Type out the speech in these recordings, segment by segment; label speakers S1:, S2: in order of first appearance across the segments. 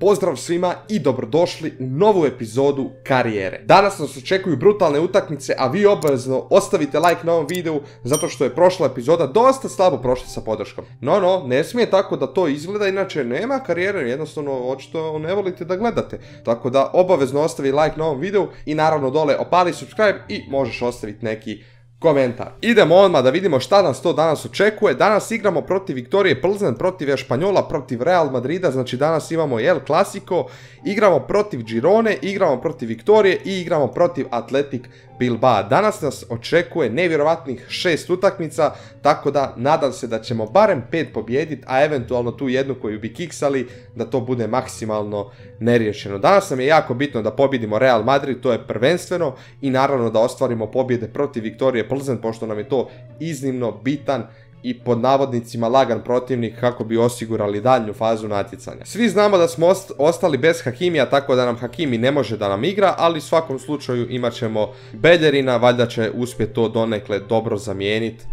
S1: Pozdrav svima i dobrodošli u novu epizodu karijere. Danas nas očekuju brutalne utakmice, a vi obavezno ostavite like na ovom videu zato što je prošla epizoda dosta slabo prošla sa podrškom. No, no, ne smije tako da to izgleda, inače nema karijere, jednostavno očito ne volite da gledate. Tako da obavezno ostavi like na ovom videu i naravno dole opali subscribe i možeš ostaviti neki komentar. Idemo odmah da vidimo šta nas to danas očekuje. Danas igramo protiv Viktorije Plzen, protiv Španjola, protiv Real Madrida, znači danas imamo El Clasico, igramo protiv Girone, igramo protiv Viktorije i igramo protiv Atletik Bilbao. Danas nas očekuje nevjerovatnih šest utakmica, tako da nadam se da ćemo barem pet pobjediti, a eventualno tu jednu koju bi kiksali, da to bude maksimalno neriješeno. Danas nam je jako bitno da pobjedimo Real Madrid, to je prvenstveno, i naravno da ostvarimo pobjede protiv Viktorije Plzen, pošto nam je to iznimno bitan i pod navodnicima lagan protivnik kako bi osigurali daljnju fazu natjecanja. Svi znamo da smo ostali bez Hakimija, tako da nam Hakimi ne može da nam igra, ali u svakom slučaju imat ćemo Beljerina, valjda će uspjeti to donekle dobro zamijeniti.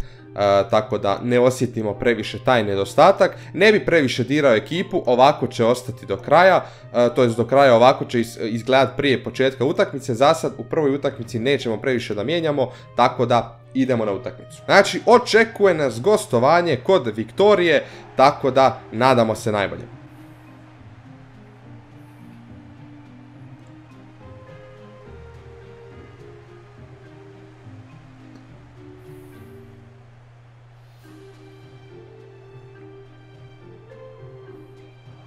S1: Tako da ne osjetimo previše taj nedostatak. Ne bi previše dirao ekipu, ovako će ostati do kraja, to jest do kraja ovako će izgledati prije početka utakmice. Za sad u prvoj utakmici nećemo previše da mijenjamo, tako da idemo na utakmicu. Znači, očekuje nas gostovanje kod Viktorije, tako da nadamo se najbolje.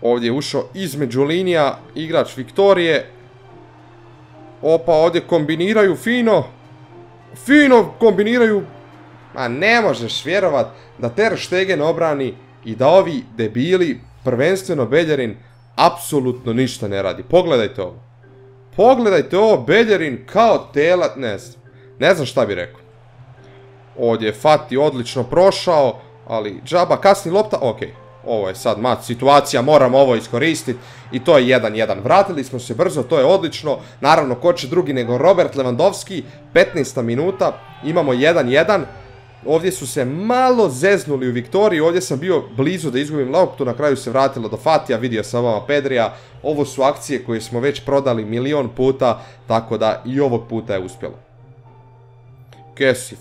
S1: Ovdje je ušao između linija igrač Viktorije. Opa, ovdje kombiniraju fino fino kombiniraju. Ma ne možeš vjerovat da Ter Stegen obrani i da ovi debili, prvenstveno Beljerin, apsolutno ništa ne radi. Pogledajte ovo. Pogledajte ovo, Beljerin kao telat, ne znam. Ne znam šta bi rekao. Ovdje je Fati odlično prošao, ali džaba kasni lopta, okej. Ovo je sad mat situacija, moramo ovo iskoristiti i to je 1-1. Vratili smo se brzo, to je odlično. Naravno, ko će drugi nego Robert Lewandowski, 15. minuta, imamo 1-1. Ovdje su se malo zeznuli u Viktoriji, ovdje sam bio blizu da izgubim loptu, na kraju se vratilo do Fatija, vidio sam vama Pedrija. Ovo su akcije koje smo već prodali milion puta, tako da i ovog puta je uspjelo. Kesi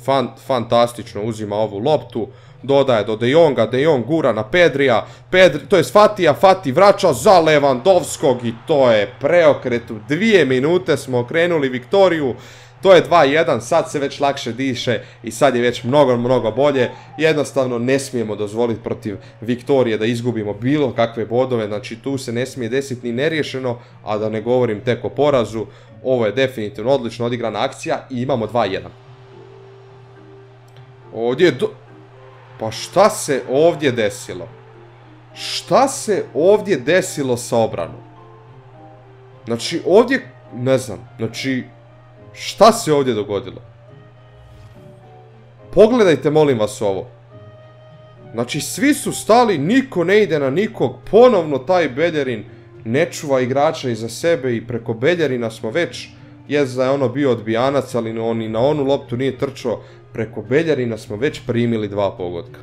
S1: fantastično uzima ovu loptu dodaje do De Jonga, De Jong gura na Pedrija, Pedri, to je Fatija, Fati vraća za Levandovskog i to je preokret. U dvije minute smo okrenuli Viktoriju, to je 2-1, sad se već lakše diše i sad je već mnogo, mnogo bolje. Jednostavno ne smijemo dozvoliti protiv Viktorije da izgubimo bilo kakve bodove, znači tu se ne smije desiti ni neriješeno, a da ne govorim tek o porazu. Ovo je definitivno odlično odigrana akcija i imamo 2-1. Ovdje je... Do... Pa šta se ovdje desilo? Šta se ovdje desilo sa obranom? Znači ovdje, ne znam, znači šta se ovdje dogodilo? Pogledajte molim vas ovo. Znači svi su stali, niko ne ide na nikog, ponovno taj Beljerin ne čuva igrača iza sebe i preko Beljerina smo već, jest da je ono bio odbijanac, ali on i na onu loptu nije trčao, preko Beljarina smo već primili dva pogodka.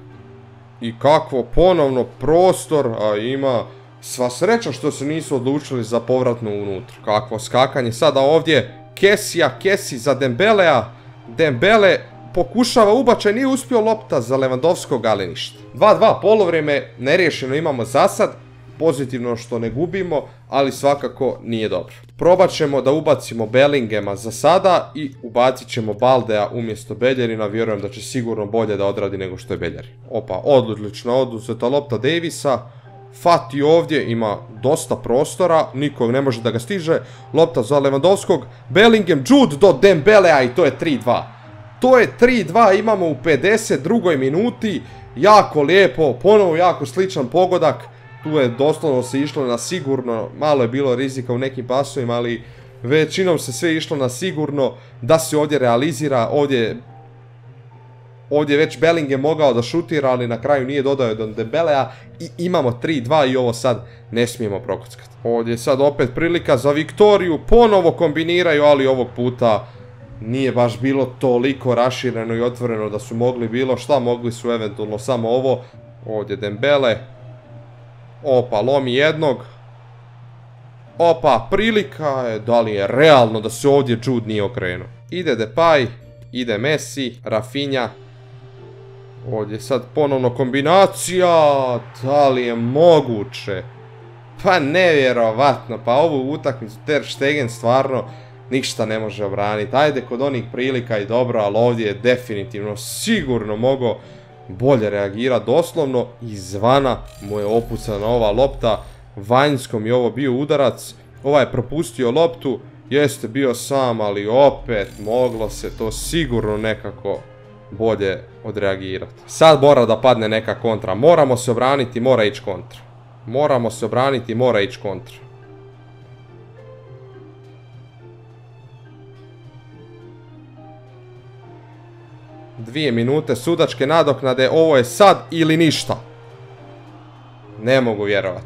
S1: I kakvo ponovno prostor, a ima sva sreća što se nisu odlučili za povratnu unutra. Kakvo skakanje sada ovdje, Kesija, Kesi za Dembelea, Dembele pokušava ubačaj, nije uspio lopta za Levandovskog, ali ništa. 2-2 polovrijeme, neriješeno imamo za sad, pozitivno što ne gubimo, ali svakako nije dobro. Probat ćemo da ubacimo Bellingema za sada i ubacit ćemo Baldea umjesto Beljerina, vjerujem da će sigurno bolje da odradi nego što je Beljerin. Opa, odlično oduzeta lopta Davisa, Fati ovdje ima dosta prostora, nikog ne može da ga stiže, lopta za Lewandowskog, Bellingham, Jude do Dembelea i to je 3-2. To je 3-2, imamo u 52. minuti, jako lijepo, ponovo jako sličan pogodak, tu je doslovno se išlo na sigurno, malo je bilo rizika u nekim pasovima, ali većinom se sve išlo na sigurno da se ovdje realizira, ovdje Ovdje već Belling je mogao da šutira, ali na kraju nije dodao do Debelea i imamo 3-2 i ovo sad ne smijemo prokockati. Ovdje je sad opet prilika za Viktoriju, ponovo kombiniraju, ali ovog puta nije baš bilo toliko rašireno i otvoreno da su mogli bilo šta, mogli su eventualno samo ovo. Ovdje Dembele, Opa, lomi jednog. Opa, prilika je, da li je realno da se ovdje Jude nije okrenuo. Ide Depay, ide Messi, Rafinha. Ovdje sad ponovno kombinacija, da li je moguće? Pa nevjerovatno, pa ovu utakmicu Ter Stegen stvarno ništa ne može obraniti. Ajde kod onih prilika i dobro, ali ovdje je definitivno sigurno mogao bolje reagirati. Doslovno izvana mu je opucana ova lopta. Vanjskom je ovo bio udarac. Ovaj je propustio loptu. Jeste bio sam, ali opet moglo se to sigurno nekako bolje odreagirati. Sad mora da padne neka kontra. Moramo se obraniti, mora ići kontra. Moramo se obraniti, mora ići kontra. Dvije minute sudačke nadoknade, ovo je sad ili ništa. Ne mogu vjerovat.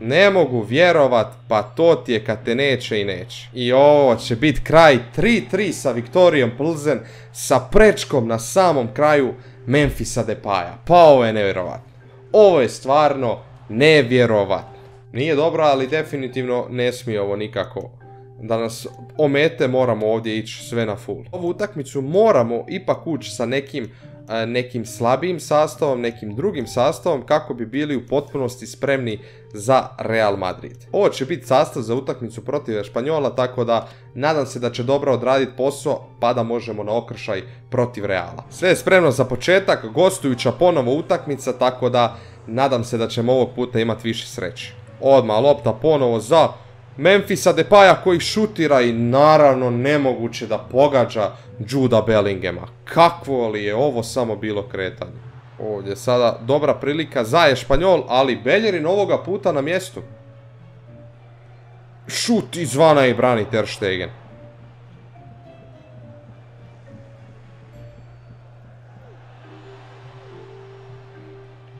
S1: Ne mogu vjerovat, pa to ti je kad te neće i neće. I ovo će biti kraj 3-3 sa Viktorijom Plzen, sa prečkom na samom kraju Memphisa Depaja. Pa ovo je nevjerovatno. Ovo je stvarno nevjerovatno. Nije dobro, ali definitivno ne smije ovo nikako da nas omete, moramo ovdje ići sve na full. Ovu utakmicu moramo ipak ući sa nekim nekim slabijim sastavom, nekim drugim sastavom kako bi bili u potpunosti spremni za Real Madrid. Ovo će biti sastav za utakmicu protiv Španjola, tako da nadam se da će dobro odraditi posao pa da možemo na okršaj protiv Reala. Sve je spremno za početak, gostujuća ponovo utakmica, tako da nadam se da ćemo ovog puta imati više sreće. Odmah lopta ponovo za Memphisa Depaja koji šutira i naravno nemoguće da pogađa Juda Bellingema. Kakvo li je ovo samo bilo kretanje. Ovdje sada dobra prilika za Španjol, ali Beljerin ovoga puta na mjestu. Šut izvana i brani Ter Stegen.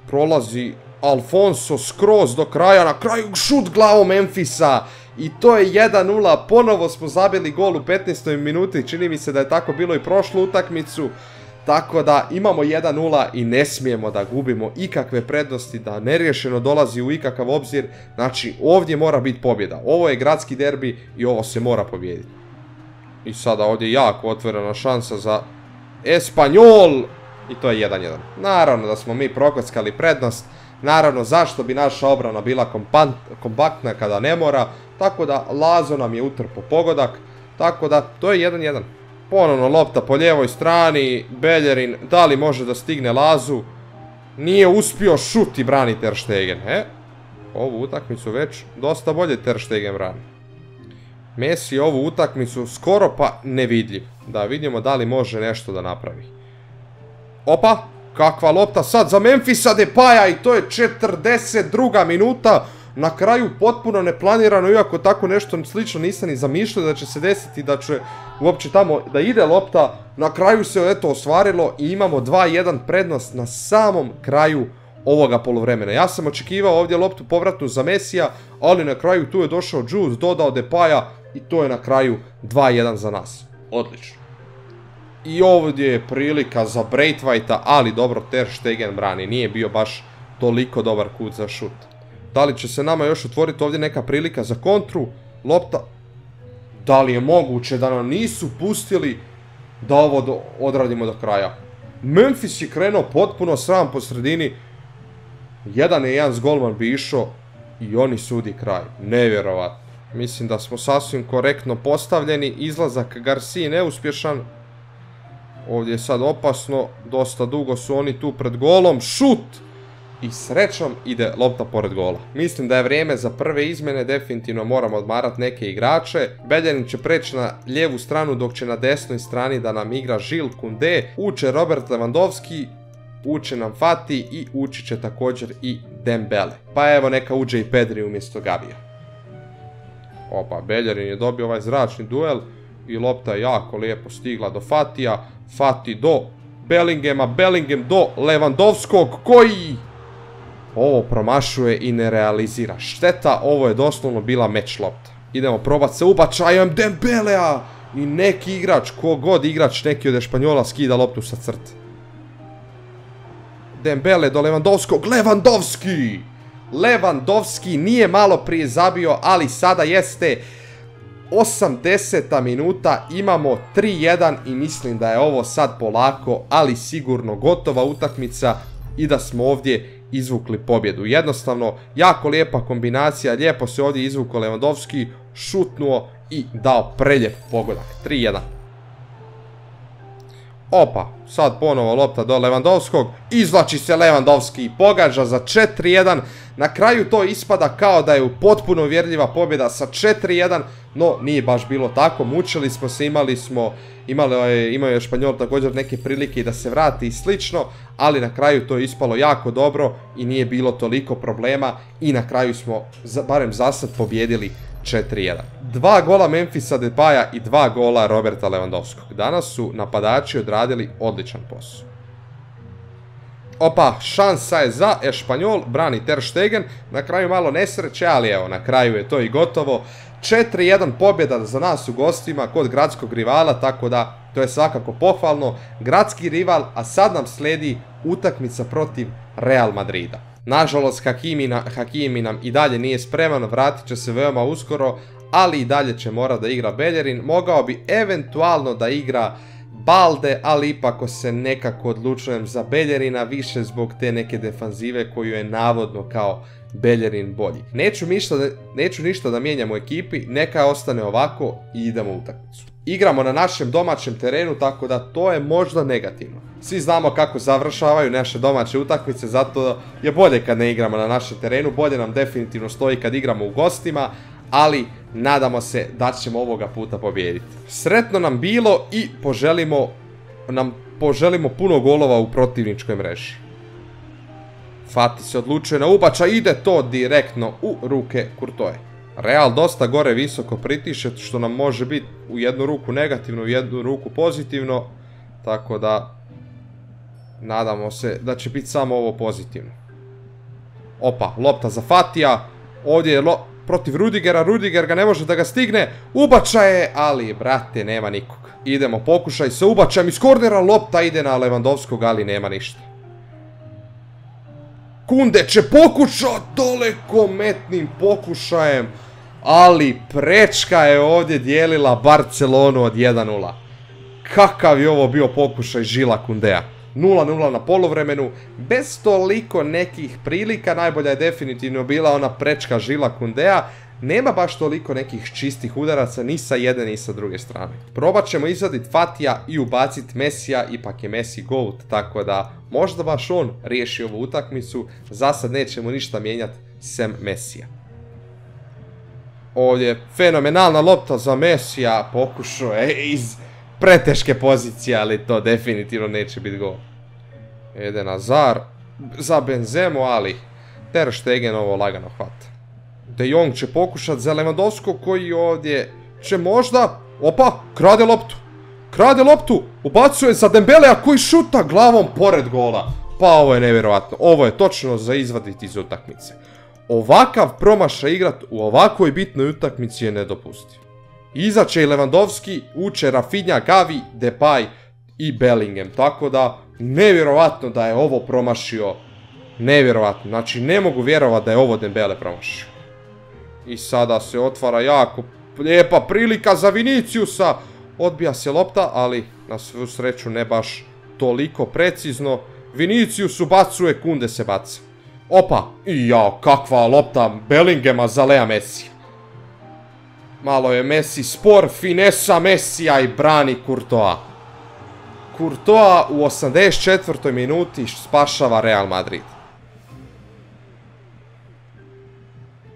S1: Prolazi Alfonso skroz do kraja, na kraju šut glavom Memphisa i to je 1-0, ponovo smo zabili gol u 15. minuti, čini mi se da je tako bilo i prošlu utakmicu. Tako da imamo 1-0 i ne smijemo da gubimo ikakve prednosti, da neriješeno dolazi u ikakav obzir. Znači ovdje mora biti pobjeda. Ovo je gradski derbi i ovo se mora pobjediti. I sada ovdje jako otvorena šansa za Espanjol. I to je 1-1. Naravno da smo mi prokockali prednost. Naravno, zašto bi naša obrana bila kompaktna kada ne mora, tako da Lazo nam je utrpo pogodak, tako da to je 1-1. Ponovno lopta po lijevoj strani, Beljerin, da li može da stigne Lazu? Nije uspio šuti brani Ter Stegen, e? Ovu utakmicu već dosta bolje Ter Stegen brani. Messi ovu utakmicu skoro pa nevidljiv. Da vidimo da li može nešto da napravi. Opa, Kakva lopta sad za Memphisa Depaja i to je 42. minuta. Na kraju potpuno neplanirano, iako tako nešto slično nisam ni zamišljao da će se desiti da će uopće tamo da ide lopta. Na kraju se eto ostvarilo i imamo 2-1 prednost na samom kraju ovoga polovremena. Ja sam očekivao ovdje loptu povratnu za Mesija, ali na kraju tu je došao Jules, dodao Depaja i to je na kraju 2-1 za nas. Odlično. I ovdje je prilika za Braithwaite, ali dobro Ter Stegen brani. Nije bio baš toliko dobar kut za šut. Da li će se nama još otvoriti ovdje neka prilika za kontru? Lopta. Da li je moguće da nam nisu pustili da ovo odradimo do kraja? Memphis je krenuo potpuno sram po sredini. Jedan je jedan s golman bi išao i oni sudi kraj. Nevjerovatno. Mislim da smo sasvim korektno postavljeni. Izlazak Garcia neuspješan. Ovdje je sad opasno, dosta dugo su oni tu pred golom, šut! I srećom ide lopta pored gola. Mislim da je vrijeme za prve izmjene, definitivno moramo odmarati neke igrače. Beljanin će preći na lijevu stranu dok će na desnoj strani da nam igra Žil Kunde. Uče Robert Lewandowski, uče nam Fati i uči će također i Dembele. Pa evo neka uđe i Pedri umjesto Gavija. Opa, Beljarin je dobio ovaj zračni duel i lopta je jako lijepo stigla do Fatija. Fati do Bellingema, Bellingham do Levandovskog koji ovo promašuje i ne realizira. Šteta, ovo je doslovno bila meč lopta. Idemo probati se ubačajem Dembelea i neki igrač, kogod igrač neki od Ešpanjola skida loptu sa crte. Dembele do Levandovskog, Levandovski! Levandovski nije malo prije zabio, ali sada jeste 80. minuta, imamo 3-1 i mislim da je ovo sad polako, ali sigurno gotova utakmica i da smo ovdje izvukli pobjedu. Jednostavno, jako lijepa kombinacija, lijepo se ovdje izvukao Lewandowski, šutnuo i dao preljep pogodak. 3-1. Opa, sad ponovo lopta do Levandovskog, izvlači se Levandovski i pogađa za 4-1. Na kraju to ispada kao da je u potpuno uvjerljiva pobjeda sa 4-1, no nije baš bilo tako, mučili smo se, imali smo, imali je, imao je Španjol također neke prilike i da se vrati i slično, ali na kraju to je ispalo jako dobro i nije bilo toliko problema i na kraju smo, barem za sad, pobjedili 4-1. Dva gola Memphisa Depaja i dva gola Roberta Lewandowskog. Danas su napadači odradili odličan posao. Opa, šansa je za Ešpanjol, brani Ter Stegen, na kraju malo nesreće, ali evo, na kraju je to i gotovo. 4-1 pobjeda za nas u gostima kod gradskog rivala, tako da to je svakako pohvalno. Gradski rival, a sad nam slijedi utakmica protiv Real Madrida. Nažalost, Hakimi, Hakimi nam i dalje nije spreman, vratit će se veoma uskoro, ali i dalje će mora da igra Beljerin. Mogao bi eventualno da igra Balde, ali ipak se nekako odlučujem za Beljerina više zbog te neke defanzive koju je navodno kao Beljerin bolji. Neću, ništa da, neću ništa da mijenjam u ekipi, neka ostane ovako i idemo u utakmicu. Igramo na našem domaćem terenu, tako da to je možda negativno. Svi znamo kako završavaju naše domaće utakmice, zato je bolje kad ne igramo na našem terenu, bolje nam definitivno stoji kad igramo u gostima, ali nadamo se da ćemo ovoga puta pobijediti. Sretno nam bilo i poželimo nam poželimo puno golova u protivničkoj mreži. Fati se odlučuje na ubača, ide to direktno u ruke Kurtoje. Real dosta gore visoko pritiše, što nam može biti u jednu ruku negativno, u jednu ruku pozitivno. Tako da, nadamo se da će biti samo ovo pozitivno. Opa, lopta za Fatija. Ovdje je protiv Rudigera, Rudiger ga ne može da ga stigne, ubačaje, ali brate nema nikog. Idemo, pokušaj sa ubačajem iz kornera, lopta ide na Levandovskog, ali nema ništa. Kunde će pokušao metnim pokušajem, ali prečka je ovdje dijelila Barcelonu od 1-0. Kakav je ovo bio pokušaj Žila Kundea. 0-0 na polovremenu, bez toliko nekih prilika, najbolja je definitivno bila ona prečka Žila Kundea, nema baš toliko nekih čistih udaraca ni sa jedne ni sa druge strane. Probat ćemo izvaditi Fatija i ubaciti Mesija, ipak je Messi GOAT, tako da možda baš on riješi ovu utakmicu, za sad nećemo ništa mijenjati sem Mesija. Ovdje fenomenalna lopta za Mesija, pokušao je iz preteške pozicije, ali to definitivno neće biti gol. Ede Nazar za Benzemu, ali Ter Stegen ovo lagano hvata. De Jong će pokušati za Lewandowsko koji ovdje će možda... Opa, krade loptu. Krade loptu, ubacuje za Dembelea koji šuta glavom pored gola. Pa ovo je nevjerojatno. Ovo je točno za izvaditi iz utakmice. Ovakav promašaj igrat u ovakvoj bitnoj utakmici je nedopustiv. Iza će i Lewandowski, uče Rafinha, Gavi, Depay i Bellingham. Tako da, nevjerovatno da je ovo promašio. Nevjerovatno. Znači, ne mogu vjerovati da je ovo Dembele promašio. I sada se otvara jako lijepa prilika za Viniciusa. Odbija se lopta, ali na svu sreću ne baš toliko precizno. Vinicius ubacuje, Kunde se baca. Opa, i jao, kakva lopta Bellingema za Lea Messi. Malo je Messi spor, finesa Messija i brani Courtois. Courtois u 84. minuti spašava Real Madrid.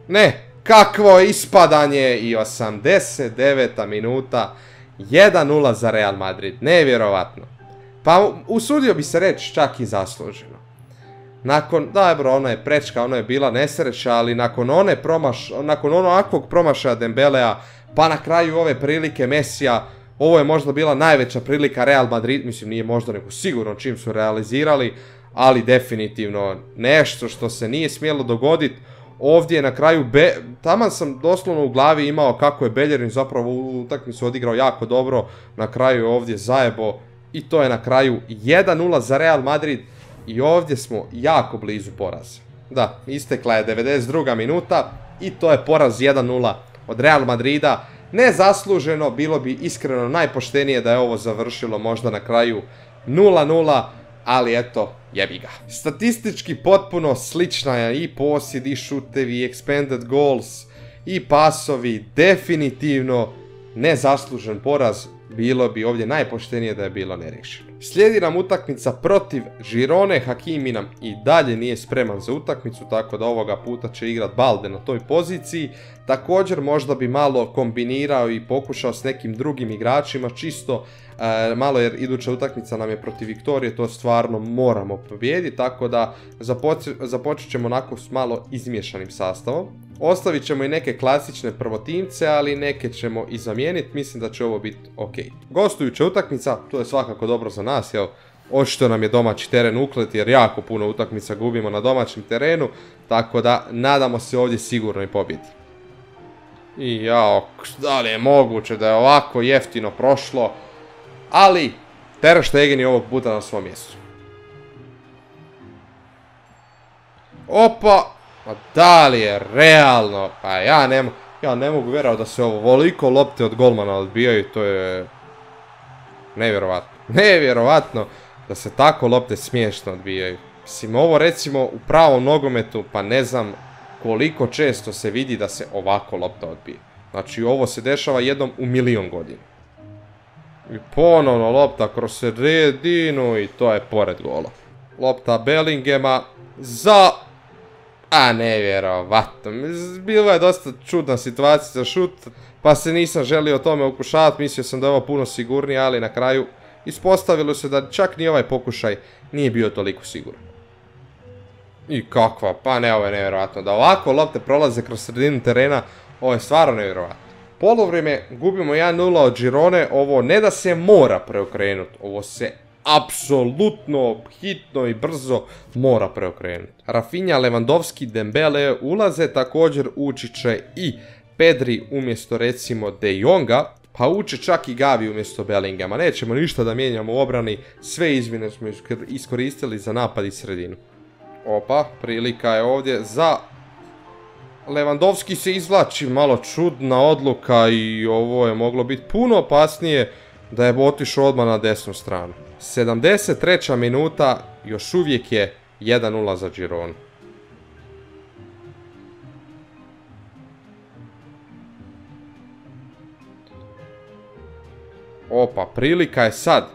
S1: Ne, kakvo ispadanje i 89. minuta 1-0 za Real Madrid. Nevjerovatno. Pa usudio bi se reći čak i zasluženo. Nakon, dobro, ona je prečka, ona je bila nesreća, ali nakon one promaš, nakon onakvog promašaja Dembelea, pa na kraju ove prilike Mesija, ovo je možda bila najveća prilika Real Madrid, mislim nije možda nego sigurno čim su realizirali, ali definitivno nešto što se nije smjelo dogoditi. Ovdje je na kraju, Be taman sam doslovno u glavi imao kako je Beljerin zapravo u utakmicu odigrao jako dobro, na kraju ovdje zajebo i to je na kraju 1-0 za Real Madrid i ovdje smo jako blizu poraza. Da, istekla je 92. minuta i to je poraz 1-0 od Real Madrida. Nezasluženo, bilo bi iskreno najpoštenije da je ovo završilo možda na kraju 0-0, ali eto, jebi ga. Statistički potpuno slična je i posjed, i šutevi, i expanded goals, i pasovi, definitivno nezaslužen poraz, bilo bi ovdje najpoštenije da je bilo neriješeno. Slijedi nam utakmica protiv Žirone, Hakimi nam i dalje nije spreman za utakmicu, tako da ovoga puta će igrat Balde na toj poziciji. Također možda bi malo kombinirao i pokušao s nekim drugim igračima, čisto e, malo jer iduća utakmica nam je protiv Viktorije, to stvarno moramo pobijediti, tako da započet ćemo onako s malo izmiješanim sastavom. Ostavit ćemo i neke klasične prvotimce, ali neke ćemo i zamijeniti, mislim da će ovo biti ok. Gostujuća utakmica, to je svakako dobro za nas, jel? Očito nam je domaći teren uklet jer jako puno utakmica gubimo na domaćem terenu, tako da nadamo se ovdje sigurno i pobjedi. I jao, da li je moguće da je ovako jeftino prošlo, ali Ter Stegen je ovog puta na svom mjestu. Opa, pa da li je realno? Pa ja ne, ja ne mogu vjerovati da se ovo voliko lopte od golmana odbijaju, to je nevjerovatno. Nevjerovatno da se tako lopte smiješno odbijaju. Mislim, ovo recimo u pravom nogometu, pa ne znam koliko često se vidi da se ovako lopta odbije. Znači, ovo se dešava jednom u milion godina. I ponovno lopta kroz sredinu i to je pored gola. Lopta Bellingema za a nevjerovatno. Bila je dosta čudna situacija za šut, pa se nisam želio tome ukušavati. Mislio sam da je ovo puno sigurnije, ali na kraju ispostavilo se da čak ni ovaj pokušaj nije bio toliko siguran. I kakva, pa ne, ovo je nevjerovatno. Da ovako lopte prolaze kroz sredinu terena, ovo je stvarno nevjerovatno. Polovrijeme gubimo 1-0 od Girone, ovo ne da se mora preokrenuti, ovo se apsolutno hitno i brzo mora preokrenuti. Rafinha, Lewandowski, Dembele ulaze, također ući će i Pedri umjesto recimo De Jonga, pa uče čak i Gavi umjesto Bellingama. Nećemo ništa da mijenjamo u obrani, sve izmjene smo iskoristili za napad i sredinu. Opa, prilika je ovdje za... Lewandowski se izvlači, malo čudna odluka i ovo je moglo biti puno opasnije da je otišao odmah na desnu stranu. 73. minuta, još uvijek je 1-0 za Gironu. Opa, prilika je sad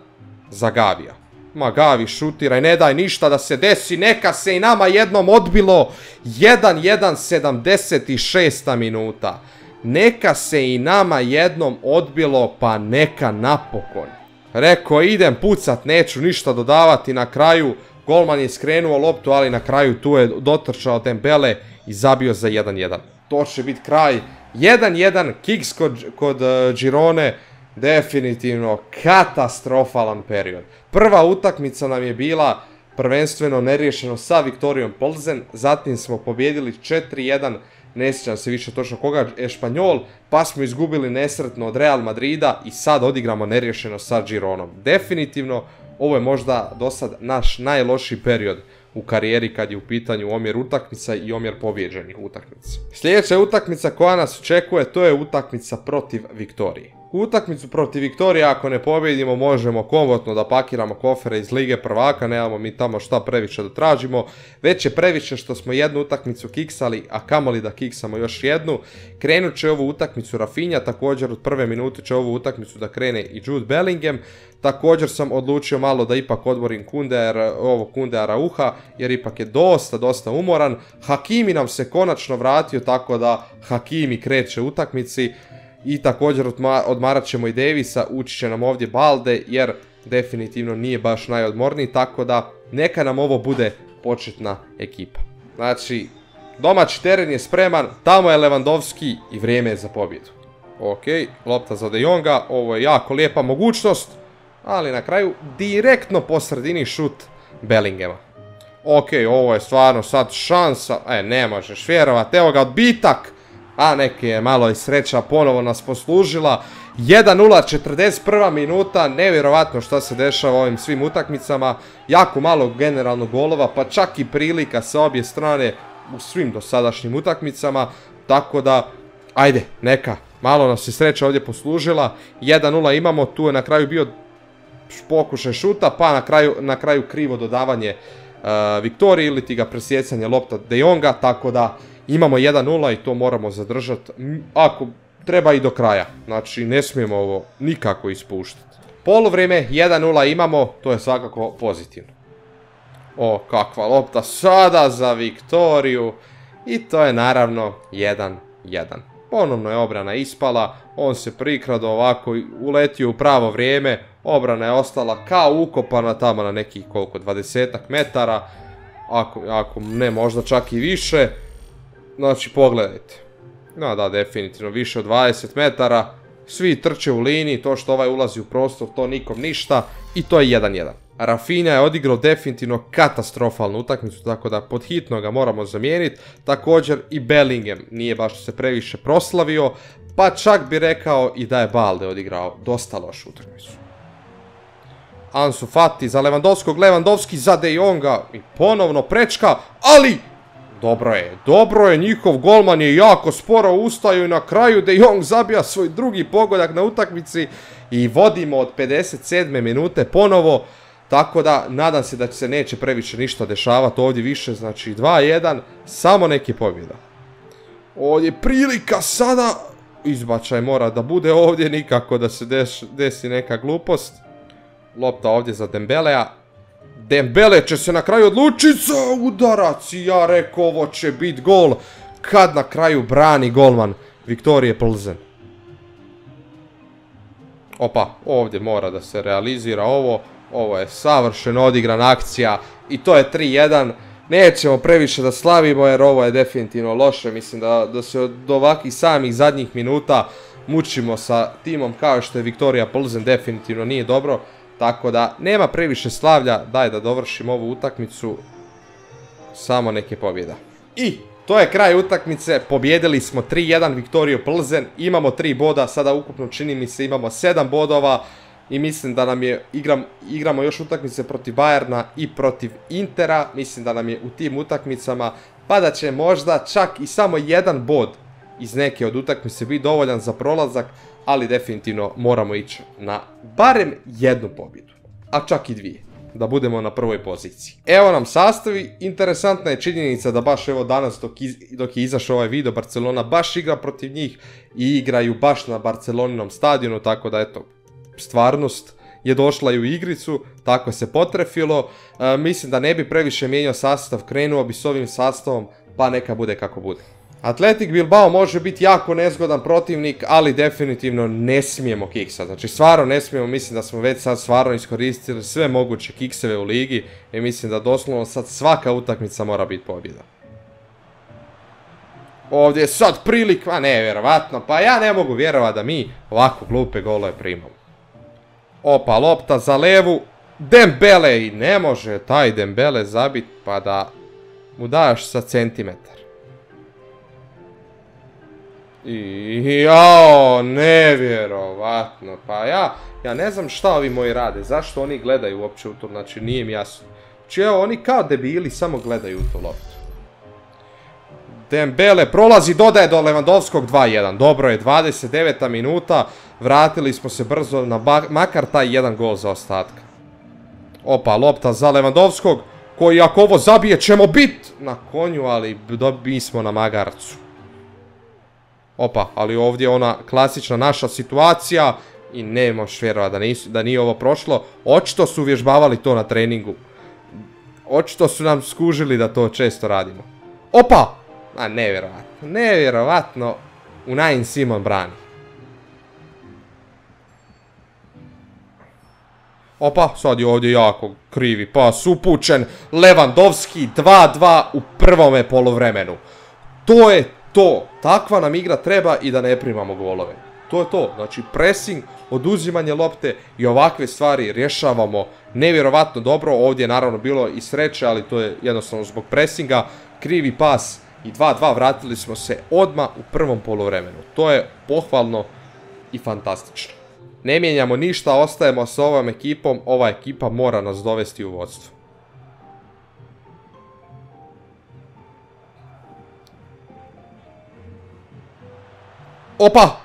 S1: za Gavija. Ma Gavi šutira i ne daj ništa da se desi, neka se i nama jednom odbilo 1-1 76. minuta. Neka se i nama jednom odbilo, pa neka napokon. Rekao idem pucat, neću ništa dodavati na kraju. Golman je skrenuo loptu, ali na kraju tu je dotrčao Dembele i zabio za 1-1. To će biti kraj. 1-1, kiks kod, kod uh, Girone. Definitivno katastrofalan period. Prva utakmica nam je bila prvenstveno neriješeno sa Viktorijom Polzen. Zatim smo pobjedili 4-1 ne sjećam se više točno koga, Ešpanjol, pa smo izgubili nesretno od Real Madrida i sad odigramo nerješeno sa Gironom. Definitivno, ovo je možda do sad naš najlošiji period u karijeri kad je u pitanju omjer utakmica i omjer pobjeđenih utakmica. Sljedeća utakmica koja nas očekuje to je utakmica protiv Viktorije. Utakmicu protiv Viktorije ako ne pobjedimo možemo komotno da pakiramo kofere iz Lige prvaka, nemamo mi tamo šta previše da tražimo, već je previše što smo jednu utakmicu kiksali, a kamoli da kiksamo još jednu. Krenut će ovu utakmicu Rafinja, također od prve minute će ovu utakmicu da krene i Jude Bellingham. Također sam odlučio malo da ipak odborim Kunde, ovo Kunde Arauha, jer ipak je dosta, dosta umoran. Hakimi nam se konačno vratio, tako da Hakimi kreće utakmici. I također odmarat ćemo i Davisa, ući će nam ovdje Balde jer definitivno nije baš najodmorniji, tako da neka nam ovo bude početna ekipa. Znači, domaći teren je spreman, tamo je Lewandowski i vrijeme je za pobjedu. Ok, lopta za De Jonga, ovo je jako lijepa mogućnost, ali na kraju direktno po sredini šut Bellingema. Ok, ovo je stvarno sad šansa, e ne možeš vjerovat, evo ga odbitak, a neke je malo i sreća ponovo nas poslužila. 1-0, 41. minuta, nevjerovatno što se dešava ovim svim utakmicama, jako malo generalno golova, pa čak i prilika sa obje strane u svim dosadašnjim utakmicama, tako da, ajde, neka, malo nas je sreća ovdje poslužila, 1-0 imamo, tu je na kraju bio pokušaj šuta, pa na kraju, na kraju krivo dodavanje uh, Viktoriji ili ti ga presjecanje lopta De Jonga, tako da imamo 1-0 i to moramo zadržati, ako treba i do kraja, znači ne smijemo ovo nikako ispuštati. Polovrijeme 1-0 imamo, to je svakako pozitivno. O, kakva lopta sada za Viktoriju. I to je naravno 1-1. Ponovno je obrana ispala, on se prikrado ovako uletio u pravo vrijeme, obrana je ostala kao ukopana tamo na nekih koliko, 20 metara, ako, ako ne možda čak i više. Znači pogledajte. No da, definitivno više od 20 metara, svi trče u liniji, to što ovaj ulazi u prostor, to nikom ništa i to je 1-1. Rafinha je odigrao definitivno katastrofalnu utakmicu, tako da pod hitno ga moramo zamijeniti. Također i Bellingham nije baš se previše proslavio, pa čak bi rekao i da je Balde odigrao dosta lošu utakmicu. Ansu Fati za Levandovskog, Levandovski za De Jonga i ponovno prečka, ali dobro je, dobro je, njihov golman je jako sporo ustaju i na kraju De Jong zabija svoj drugi pogodak na utakmici i vodimo od 57. minute ponovo. Tako da, nadam se da se neće previše ništa dešavati ovdje više, znači 2-1, samo neki pobjeda. Ovdje prilika sada, izbačaj mora da bude ovdje, nikako da se desi neka glupost. Lopta ovdje za Dembelea. Dembele će se na kraju odlučiti za udarac i ja rekao ovo će biti gol. Kad na kraju brani golman Viktorije Plzen. Opa, ovdje mora da se realizira ovo. Ovo je savršeno odigrana akcija i to je 3-1. Nećemo previše da slavimo jer ovo je definitivno loše. Mislim da, da se od ovakvih samih zadnjih minuta mučimo sa timom kao što je Viktorija Plzen definitivno nije dobro. Tako da nema previše slavlja, daj da dovršim ovu utakmicu. Samo neke pobjeda. I to je kraj utakmice, pobjedili smo 3-1 Viktoriju Plzen, imamo 3 boda, sada ukupno čini mi se imamo 7 bodova i mislim da nam je, igramo još utakmice protiv Bajerna i protiv Intera, mislim da nam je u tim utakmicama, pa da će možda čak i samo jedan bod iz neke od utakmice biti dovoljan za prolazak, ali definitivno moramo ići na barem jednu pobjedu, a čak i dvije, da budemo na prvoj poziciji. Evo nam sastavi, interesantna je činjenica da baš evo danas dok, dok je izašao ovaj video Barcelona baš igra protiv njih i igraju baš na Barceloninom stadionu, tako da eto, stvarnost je došla i u igricu, tako se potrefilo. E, mislim da ne bi previše mijenjao sastav, krenuo bi s ovim sastavom, pa neka bude kako bude. Atletik Bilbao može biti jako nezgodan protivnik, ali definitivno ne smijemo kiksa. Znači stvarno ne smijemo, mislim da smo već sad stvarno iskoristili sve moguće kikseve u ligi i mislim da doslovno sad svaka utakmica mora biti pobjeda. Ovdje je sad prilika, ne, vjerovatno, pa ja ne mogu vjerovati da mi ovako glupe golove primamo. Opa, lopta za levu. Dembele i ne može taj Dembele zabit pa da mu daš sa centimetar. I jao, nevjerovatno. Pa ja, ja ne znam šta ovi moji rade. Zašto oni gledaju uopće u to, znači nije mi jasno. Znači evo, oni kao debili samo gledaju u to loptu. Dembele prolazi, dodaje do Levandovskog 2-1. Dobro je, 29. minuta. Vratili smo se brzo na makar taj jedan gol za ostatka. Opa, lopta za Levandovskog. Koji ako ovo zabije ćemo bit na konju, ali mi smo na magarcu. Opa, ali ovdje ona klasična naša situacija. I ne možeš da, da nije ovo prošlo. Očito su uvježbavali to na treningu. Očito su nam skužili da to često radimo. Opa! A nevjerovatno, nevjerovatno. Unajin Simon brani. Opa, sad je ovdje jako krivi pas upućen. Levandovski 2-2 u prvome polovremenu. To je to. Takva nam igra treba i da ne primamo golove. To je to. Znači pressing, oduzimanje lopte i ovakve stvari rješavamo nevjerovatno dobro. Ovdje je naravno bilo i sreće, ali to je jednostavno zbog pressinga. Krivi pas i 2-2 vratili smo se odmah u prvom poluvremenu. To je pohvalno i fantastično. Ne mijenjamo ništa, ostajemo s ovom ekipom, ova ekipa mora nas dovesti u vodstvo. Opa!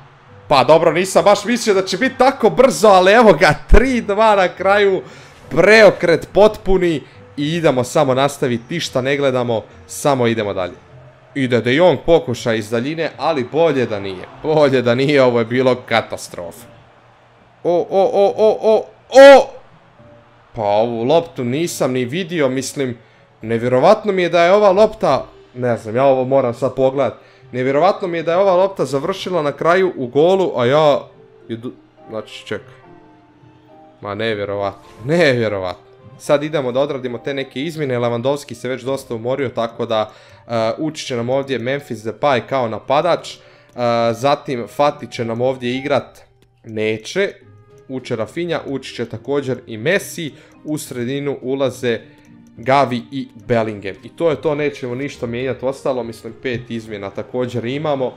S1: Pa dobro, nisam baš mislio da će biti tako brzo, ali evo ga, 3-2 na kraju, preokret potpuni i idemo samo nastaviti, ništa ne gledamo, samo idemo dalje. Ide De Jong pokuša iz daljine, ali bolje da nije, bolje da nije, ovo je bilo katastrofa. O, o, o, o, o, o! Pa ovu loptu nisam ni vidio, mislim, nevjerovatno mi je da je ova lopta, ne znam, ja ovo moram sad pogledat, nevjerovatno mi je da je ova lopta završila na kraju u golu, a ja, znači čekaj, ma nevjerovatno, nevjerovatno. Sad idemo da odradimo te neke izmjene, Lewandowski se već dosta umorio, tako da uh, ući će nam ovdje Memphis Depay kao napadač, uh, zatim Fati će nam ovdje igrat, neće, uče Rafinha, ući će također i Messi, u sredinu ulaze Gavi i Bellingham. I to je to, nećemo ništa mijenjati, ostalo mislim pet izmjena također imamo.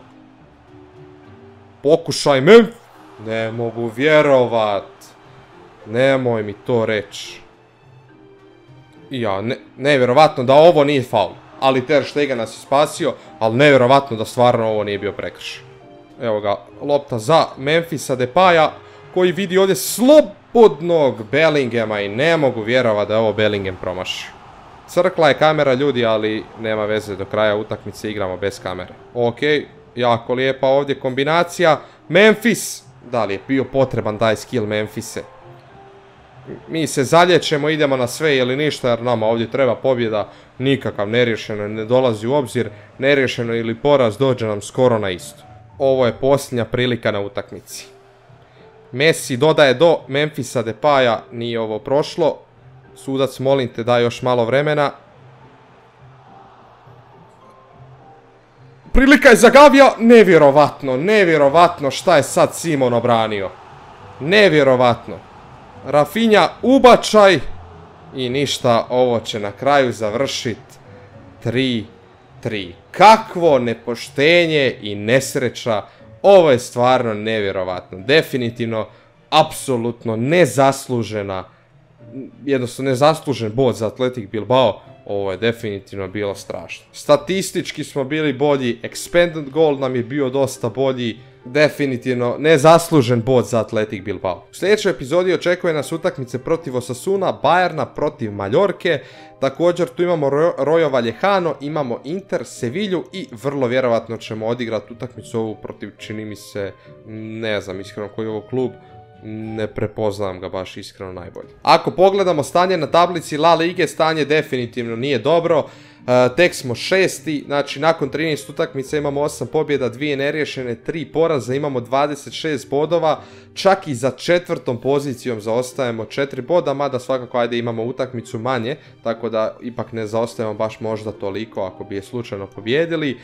S1: Pokušaj me, ne mogu vjerovat, nemoj mi to reći. Ja, ne, nevjerovatno da ovo nije faul, ali Ter Stegen nas je spasio, ali nevjerovatno da stvarno ovo nije bio prekršaj. Evo ga, lopta za Memphisa Depaja, koji vidi ovdje slobodnog Bellinghama i ne mogu vjerovat da je ovo Bellingham promašio. Crkla je kamera ljudi, ali nema veze do kraja utakmice igramo bez kamere. Ok, jako lijepa ovdje kombinacija. Memphis! Da li je bio potreban taj skill Memphise? Mi se zalječemo, idemo na sve ili ništa jer nama ovdje treba pobjeda. Nikakav neriješeno ne dolazi u obzir. Neriješeno ili poraz dođe nam skoro na isto. Ovo je posljednja prilika na utakmici. Messi dodaje do Memphisa Depaja, nije ovo prošlo. Sudac, molim te, da još malo vremena. Prilika je za Gavija, nevjerovatno, nevjerovatno šta je sad Simon obranio. Nevjerovatno. Rafinja, ubačaj. I ništa, ovo će na kraju završit 3-3. Kakvo nepoštenje i nesreća ovo je stvarno nevjerovatno. Definitivno, apsolutno nezaslužena, jednostavno nezaslužen bod za Atletik Bilbao. Ovo je definitivno bilo strašno. Statistički smo bili bolji, expanded goal nam je bio dosta bolji, definitivno nezaslužen bod za Atletik Bilbao. U sljedećoj epizodi očekuje nas utakmice protiv Osasuna, Bajerna protiv Maljorke, također tu imamo Rojo Valjehano, imamo Inter, Sevilju i vrlo vjerovatno ćemo odigrati utakmicu ovu protiv, čini mi se, ne znam iskreno koji je ovo klub, ne prepoznam ga baš iskreno najbolje. Ako pogledamo stanje na tablici La Lige, stanje definitivno nije dobro. Tek smo šesti, znači nakon 13 utakmica imamo 8 pobjeda, 2 neriješene, 3 poraza, imamo 26 bodova, čak i za četvrtom pozicijom zaostajemo 4 boda, mada svakako ajde imamo utakmicu manje, tako da ipak ne zaostajemo baš možda toliko ako bi je slučajno pobjedili.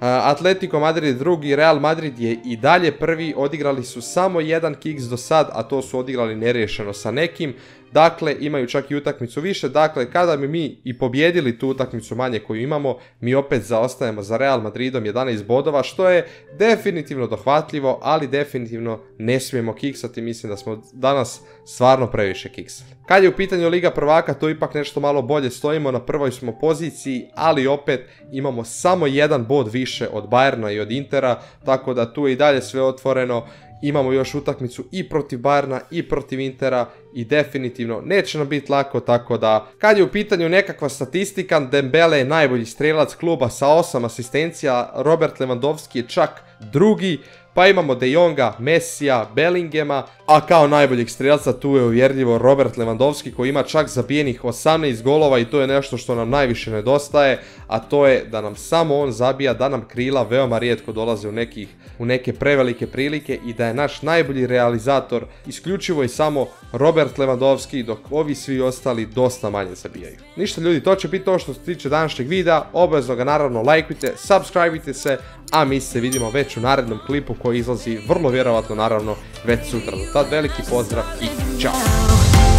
S1: Atletico Madrid drugi, Real Madrid je i dalje prvi, odigrali su samo jedan kiks do sad, a to su odigrali neriješeno sa nekim. Dakle, imaju čak i utakmicu više. Dakle, kada bi mi i pobjedili tu utakmicu manje koju imamo, mi opet zaostajemo za Real Madridom 11 bodova, što je definitivno dohvatljivo, ali definitivno ne smijemo kiksati. Mislim da smo danas stvarno previše kiksali. Kad je u pitanju Liga prvaka, to ipak nešto malo bolje stojimo, na prvoj smo poziciji, ali opet imamo samo jedan bod više od Bayerna i od Intera, tako da tu je i dalje sve otvoreno imamo još utakmicu i protiv Bayerna i protiv Intera i definitivno neće nam biti lako, tako da kad je u pitanju nekakva statistika, Dembele je najbolji strelac kluba sa 8 asistencija, Robert Lewandowski je čak drugi, pa imamo De Jonga, Messija, Bellingema, a kao najboljeg strelca tu je uvjerljivo Robert Lewandowski koji ima čak zabijenih 18 golova i to je nešto što nam najviše nedostaje, a to je da nam samo on zabija, da nam krila veoma rijetko dolaze u, nekih, u neke prevelike prilike i da je naš najbolji realizator isključivo i samo Robert Lewandowski dok ovi svi ostali dosta manje zabijaju. Ništa ljudi, to će biti to što se tiče današnjeg videa, obavezno ga naravno lajkujte, subscribeite se, a mi se vidimo već u narednom klipu koji izlazi vrlo vjerovatno naravno već sutra. Do tad veliki pozdrav i čao!